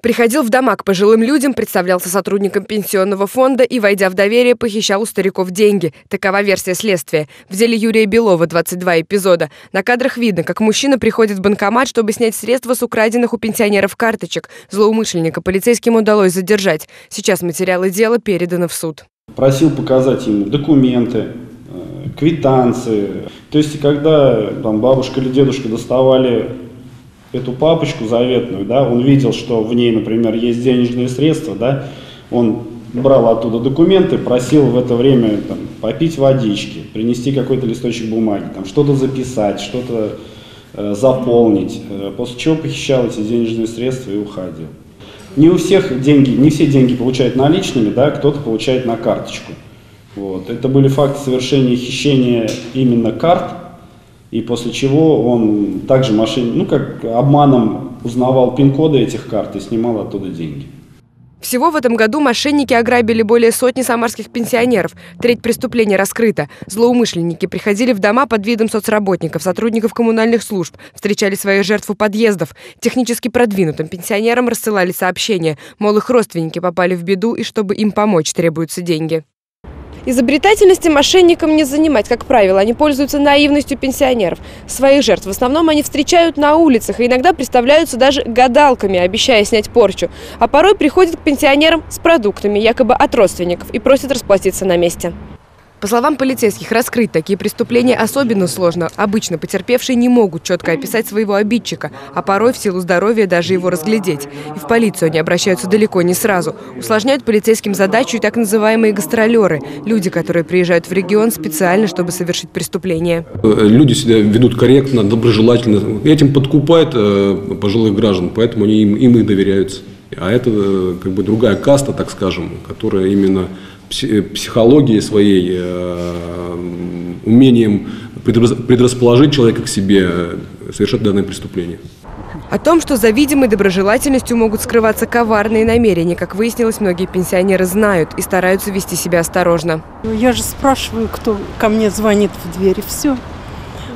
Приходил в дома к пожилым людям, представлялся сотрудником пенсионного фонда и, войдя в доверие, похищал у стариков деньги. Такова версия следствия. В деле Юрия Белова 22 эпизода. На кадрах видно, как мужчина приходит в банкомат, чтобы снять средства с украденных у пенсионеров карточек. Злоумышленника полицейским удалось задержать. Сейчас материалы дела переданы в суд. Просил показать ему документы, э, квитанции. То есть, когда там, бабушка или дедушка доставали эту папочку заветную, да, он видел, что в ней, например, есть денежные средства, да, он брал оттуда документы, просил в это время там, попить водички, принести какой-то листочек бумаги, там, что-то записать, что-то э, заполнить, э, после чего похищал эти денежные средства и уходил. Не у всех деньги, не все деньги получают наличными, да, кто-то получает на карточку. Вот. Это были факты совершения хищения именно карт, и после чего он также машине, ну как обманом узнавал пин-коды этих карт и снимал оттуда деньги. Всего в этом году мошенники ограбили более сотни самарских пенсионеров. Треть преступлений раскрыта. Злоумышленники приходили в дома под видом соцработников, сотрудников коммунальных служб, встречали своих жертв у подъездов. Технически продвинутым пенсионерам рассылали сообщения, мол, их родственники попали в беду и чтобы им помочь требуются деньги. Изобретательности мошенникам не занимать, как правило. Они пользуются наивностью пенсионеров. Своих жертв в основном они встречают на улицах и иногда представляются даже гадалками, обещая снять порчу. А порой приходят к пенсионерам с продуктами, якобы от родственников, и просят расплатиться на месте. По словам полицейских, раскрыть такие преступления особенно сложно. Обычно потерпевшие не могут четко описать своего обидчика, а порой в силу здоровья даже его разглядеть. И в полицию они обращаются далеко не сразу. Усложняют полицейским задачу и так называемые гастролеры – люди, которые приезжают в регион специально, чтобы совершить преступление. Люди себя ведут корректно, доброжелательно. Этим подкупают э, пожилых граждан, поэтому они им, им и доверяются. А это э, как бы другая каста, так скажем, которая именно психологией своей, э, умением предрасположить человека к себе совершать данное преступление. О том, что за видимой доброжелательностью могут скрываться коварные намерения, как выяснилось, многие пенсионеры знают и стараются вести себя осторожно. Я же спрашиваю, кто ко мне звонит в дверь, и все.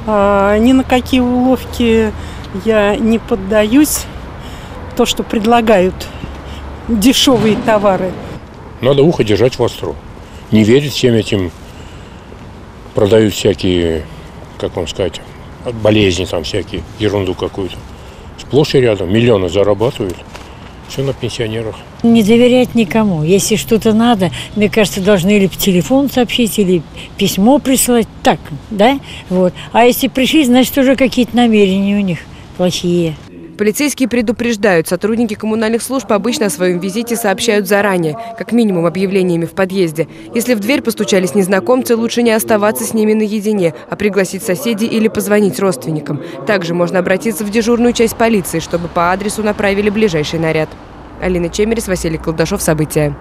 А, ни на какие уловки я не поддаюсь. То, что предлагают дешевые товары – надо ухо держать востро. Не верить всем этим. Продают всякие, как вам сказать, болезни там всякие, ерунду какую-то. Сплошь и рядом. Миллионы зарабатывают. Все на пенсионерах. Не доверять никому. Если что-то надо, мне кажется, должны или по телефону сообщить, или письмо присылать. Так, да? Вот. А если пришли, значит, уже какие-то намерения у них плохие. Полицейские предупреждают, сотрудники коммунальных служб обычно о своем визите сообщают заранее, как минимум объявлениями в подъезде. Если в дверь постучались незнакомцы, лучше не оставаться с ними наедине, а пригласить соседей или позвонить родственникам. Также можно обратиться в дежурную часть полиции, чтобы по адресу направили ближайший наряд. Алина Чемерис, Василий Колдашов. События.